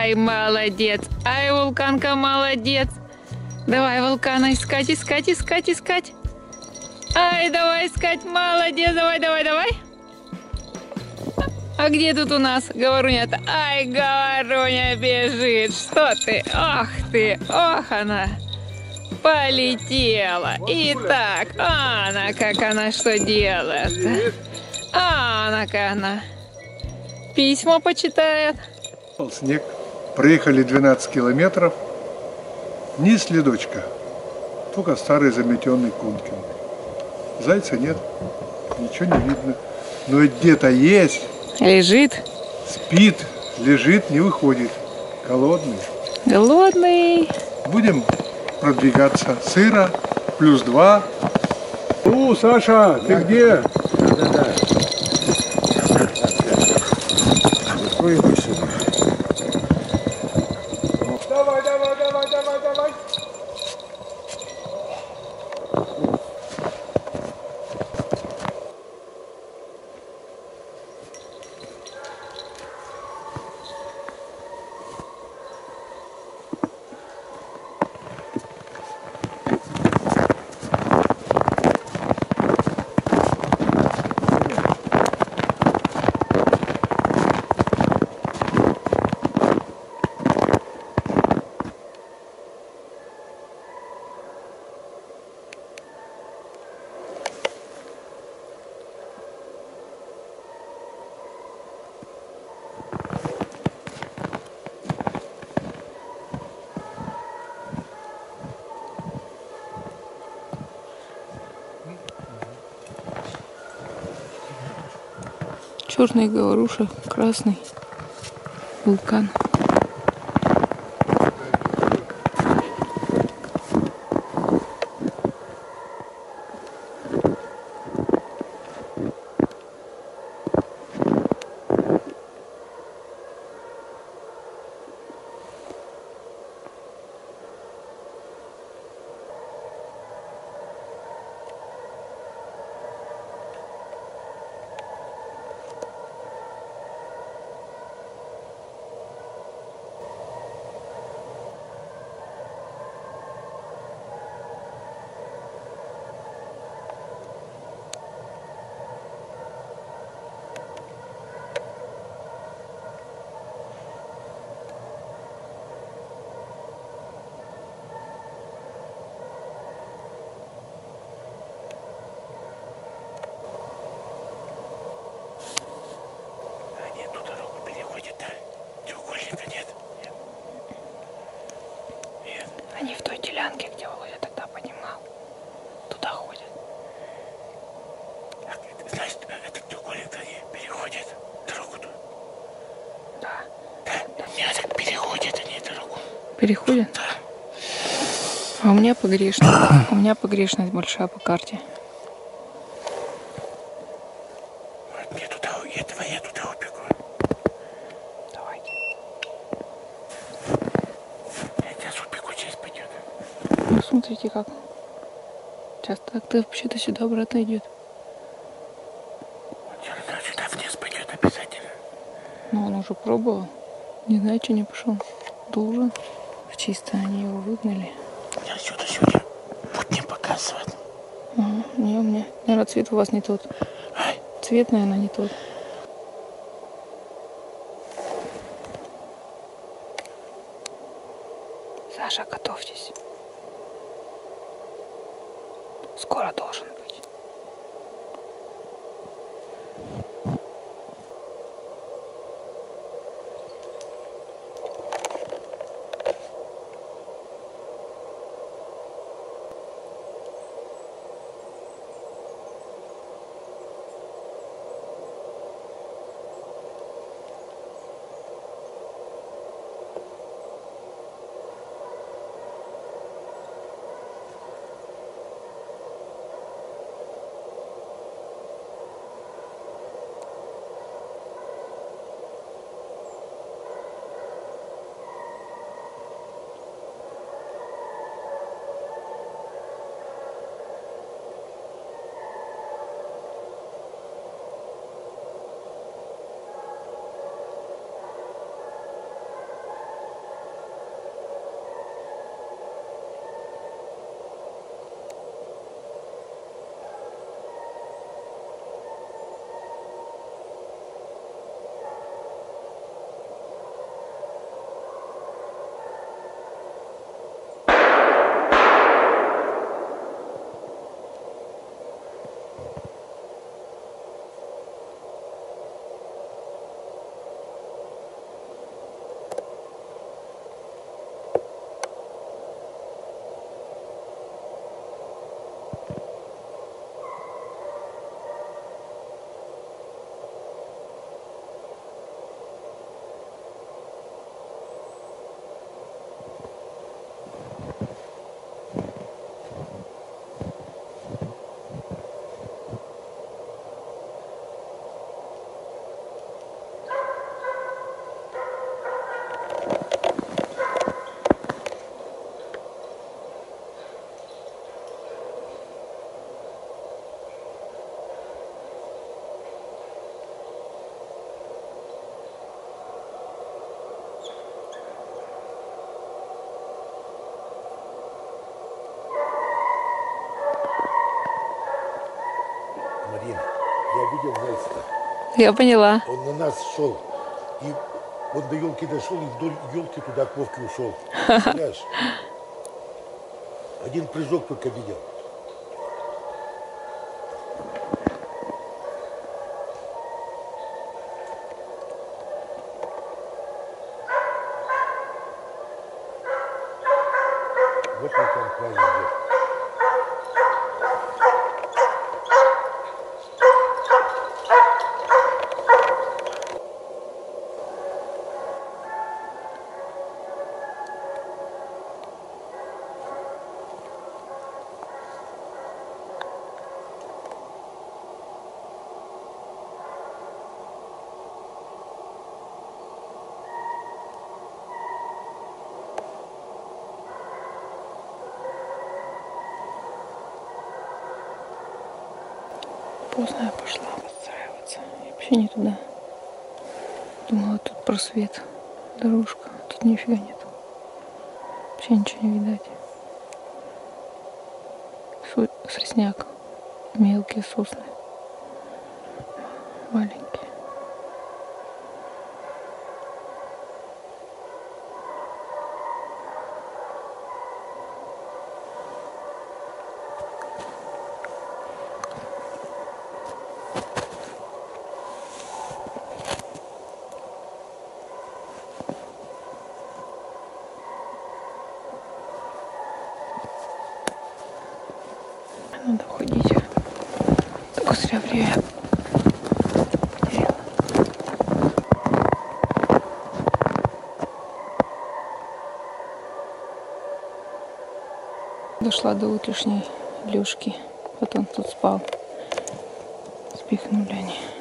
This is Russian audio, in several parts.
Ай, молодец. Ай, вулканка, молодец. Давай, вулкана, искать, искать, искать, искать. Ай, давай искать, молодец, давай, давай, давай. А где тут у нас говоруня-то? Ай, говоруня бежит. Что ты? Ох ты, ох она. Полетела. Итак, она как она что делает. Она-ка она. Письма почитает. Снег. Проехали 12 километров. Ни следочка. Только старый заметенный Кункин. Зайца нет. Ничего не видно. Но где-то есть. Лежит. Спит, лежит, не выходит. Голодный. Голодный. Будем продвигаться. Сыро, плюс два. О, Саша, ты где? Да-да-да. Ой, выше. Давай, давай, давай, давай, давай. Черный говоруша, красный вулкан. А нет, тут дорогу переходит, да? Треугольника нет. Нет. Они в той делянке, где Володя тогда поднимал. Туда ходят. Так, это, значит, этот треугольник они переходит дорогу тут. Да. Да? Нет, так переходят они дорогу. Переходят? Да. А у меня погрешность. У меня погрешность большая по карте. Вот мне туда, этого я туда убегу. Давайте. Я сейчас убегу, сейчас пойдет. Ну, смотрите как. Сейчас так-то вообще-то сюда обратно идет. Но он уже пробовал. Не знаю, что не пошел. Должен. Чисто они его выгнали. Я сюда, сюда. Путь не показывает. Ага, не, у меня. Наверное, цвет у вас не тот. Ай, Цвет, наверное, не тот. Я видел Нельсона. Я поняла. Он на нас шел. И он до елки дошел и вдоль елки туда к Вовке ушел. Представляешь? Один прыжок только видел. Вот он там крайне идет. Поздно я пошла подстраиваться. Я вообще не туда. Думала, тут просвет, дорожка. Тут нифига нет. Вообще ничего не видать. Су- Сосняк. Мелкие сосны. Маленькие. Надо уходить. Только зря время. Дошла до утренней Лешки. Вот он тут спал. Спихнули они.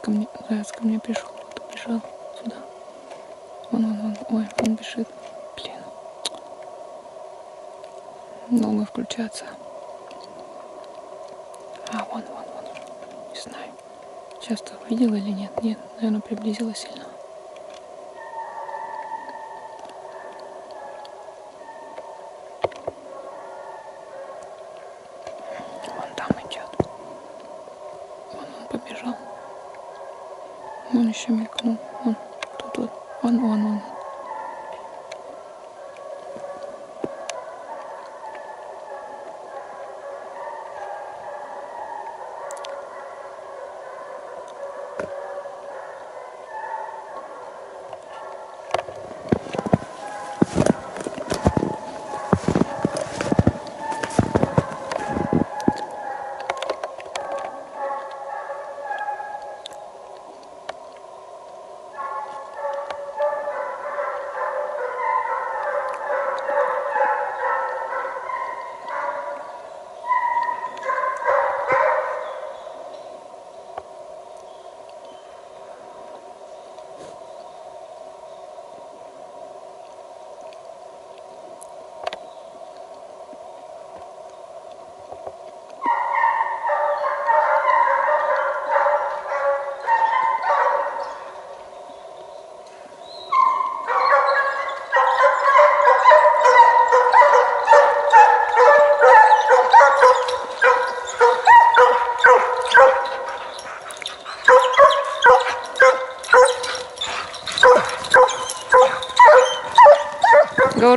Ко мне, заяц ко мне пришел, вот пришел сюда. Вон, вон, вон, ой, он бежит. Блин. Долго включаться. А, вон, вон, вон. Не знаю. Часто видела или нет? Нет, наверное, приблизила сильно. Вон там идет. Вон он побежал. Он еще мелькнул. Вон, тут вот. Вон, вон, вон.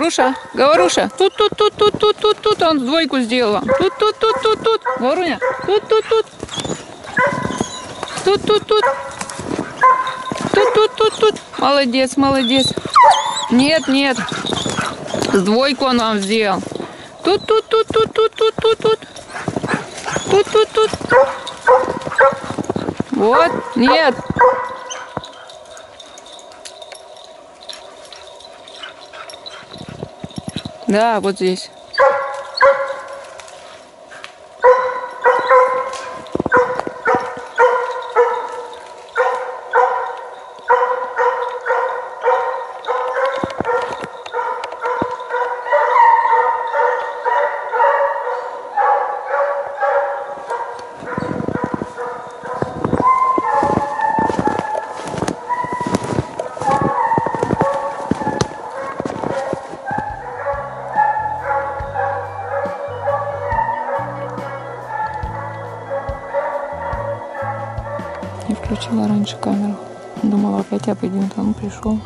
Говоруша, Говоруша, тут, тут, тут, тут, тут, тут, тут, он двойку сделал. Тут, тут, тут, тут, тут, Говоруня, тут, тут, тут. Тут, тут, тут. Тут, тут, тут, тут. Молодец, молодец. Нет, нет. С двойку он вам сделал. Тут, тут, тут, тут, тут, тут, тут, тут. Тут, тут, тут. Вот, нет. Да, вот здесь. Включила раньше камеру. Думала, опять я пойдем, он пришел.